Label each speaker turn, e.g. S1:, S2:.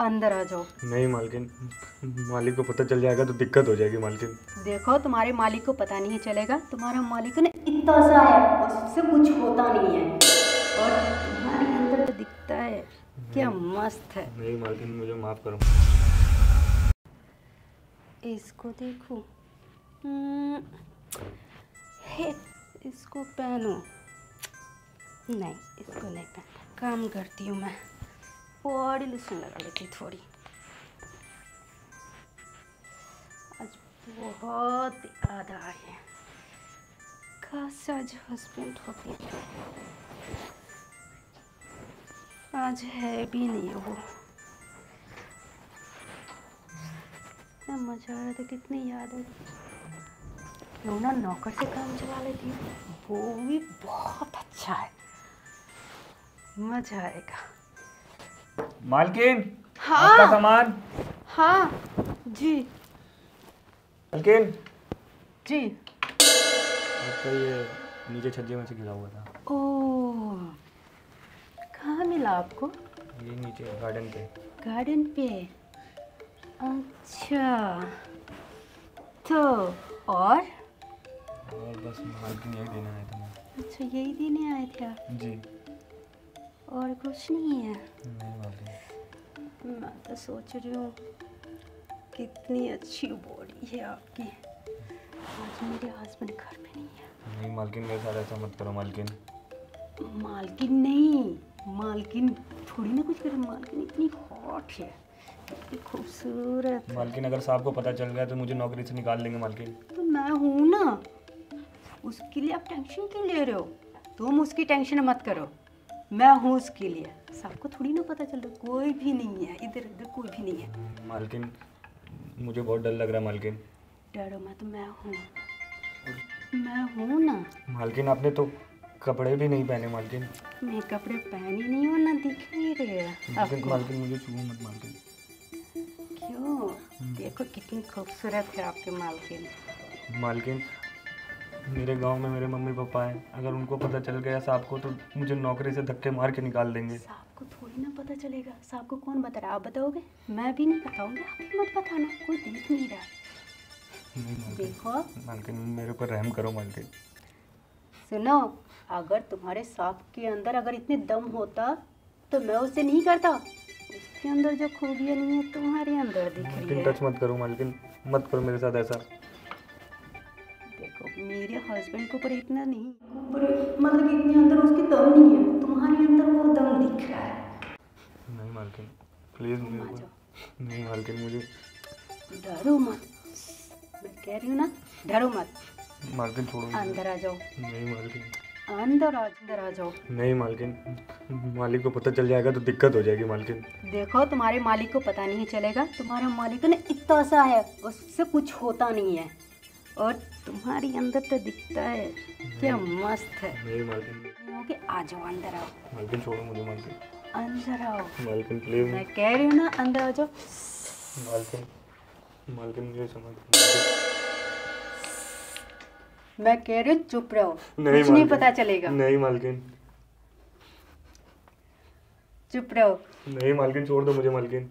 S1: अंदर आ जाओ।
S2: नहीं मालकिन मालिक को पता चल जाएगा तो दिक्कत हो जाएगी मालकिन।
S1: देखो तुम्हारे मालिक को पता नहीं चलेगा। तुम्हारा मालिक ना इतना सा है उससे कुछ होता नहीं है। और तुम्हारे अंदर तो दिखता है क्या मस्त है।
S2: नहीं मालकिन मुझे माफ़ करो।
S1: इसको देखो। हम्म, हे, इसको पहनो। नहीं इसको नहीं पहन काम करती हूँ मैं। बॉडी लोशन लगा लेती थोड़ी। आज बहुत याद है। काश आज हस्बैंड होती। आज है भी नहीं वो। मज़ा आ रहा था, कितनी याद है। क्यों ना नौकर से काम चला लेती हूँ? वो भी बहुत अच्छा है। मज़ा आएगा।
S2: मालकिन
S1: हाँ।
S2: आपका सामान?
S1: हाँ जी।
S2: मालकिन?
S1: जी।
S2: आपका ये नीचे छज्जे में से गिरा हुआ था।
S1: ओ कहाँ मिला आपको?
S2: ये नीचे गार्डन पे।
S1: गार्डन पे? अच्छा। तो और?
S2: और बस मालकिन यही देना है तुम्हें
S1: अच्छा यही देने आए थे आप?
S2: जी।
S1: और कुछ नहीं है।
S2: नहीं
S1: मैं तो सोच रही हूँ कितनी अच्छी बॉडी है आपकी। आज मेरे हस्बैंड घर पे नहीं है।
S2: नहीं मालकिन मेरे साथ ऐसा मत करो मालकिन।
S1: मालकिन नहीं मालकिन थोड़ी ना कुछ करे मालकिन इतनी हॉट है इतनी खूबसूरत
S2: मालकिन अगर साहब को पता चल गया तो मुझे नौकरी से निकाल देंगे मालकिन।
S1: तो मैं हूँ ना उसके लिए आप टेंशन क्यों ले रहे हो? तुम उसकी टेंशन मत करो। मैं हूँ उसके लिए। सबको थोड़ी ना पता चल रहा कोई भी नहीं है इधर उधर कोई भी नहीं है।
S2: मालकिन मुझे बहुत डर लग रहा मालकिन।
S1: डरो मत मैं हूँ। मैं हूँ ना।
S2: मालकिन आपने तो कपड़े भी नहीं पहने मालकिन।
S1: मैं कपड़े पहनी नहीं हूँ ना दिख नहीं रहे।
S2: मालकिन मालकिन मुझे छुओ मत मालकिन।
S1: क्यों? देखो कितनी खूबसूरत है आपके मालकिन।
S2: मालकिन मेरे गाँव में मेरे मम्मी पापा हैं। अगर उनको पता चल गया साहब को तो मुझे नौकरी से धक्के मार के निकाल देंगे।
S1: साहब को थोड़ी ना पता चलेगा। साहब को कौन बता रहा आप बताओगे? मैं भी नहीं बताऊँगी। आप भी मत बताना। कोई देख नहीं रहा। देखो।
S2: मालकिन मेरे ऊपर रहम करो मालकिन
S1: सुनो अगर तुम्हारे सांप के अंदर अगर इतने दम होता तो मैं उसे नहीं करता। उसके अंदर जो खूबियाँ नहीं है तुम्हारे अंदर दिख रही है।
S2: टच मत करो मालकिन मत करो मेरे साथ ऐसा।
S1: देखो मेरे हस्बैंड के ऊपर इतना नहीं। ऊपर मतलब इतने अंदर उसकी दम नहीं है। तुम्हारे अंदर वो दम दिख रहा है।
S2: नहीं मालकिन प्लीज़
S1: जाओ।
S2: नहीं मालकिन मुझे
S1: डरो मत। मैं कह रही हूँ ना डरो मत।
S2: मालकिन छोड़ो
S1: अंदर आ जाओ।
S2: नहीं मालकिन।
S1: अंदर आ अंदर आ जाओ।
S2: नहीं मालकिन मालिक को पता चल जाएगा तो दिक्कत हो जाएगी मालकिन।
S1: देखो तुम्हारे मालिक को पता नहीं चलेगा। तुम्हारा मालिक ना इतना सा है उससे कुछ होता नहीं है। और तुम्हारी अंदर तो दिखता है क्या मस्त है।
S2: नहीं। मालकिन
S1: ओके आ जाओ अंदर आओ।
S2: मालकिन छोड़ो मुझे मालकिन।
S1: अंदर आओ।
S2: मालकिन प्लीज़
S1: मैं कह रही हूँ ना अंदर आ जाओ।
S2: मालकिन मालकिन मुझे समझ
S1: मैं कह रही हूँ चुप रहो।
S2: नहीं
S1: कुछ नहीं पता चलेगा।
S2: नहीं मालकिन।
S1: चुप रहो।
S2: नहीं मालकिन छोड़ दो मुझे मालकिन।